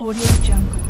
Audio Jungle.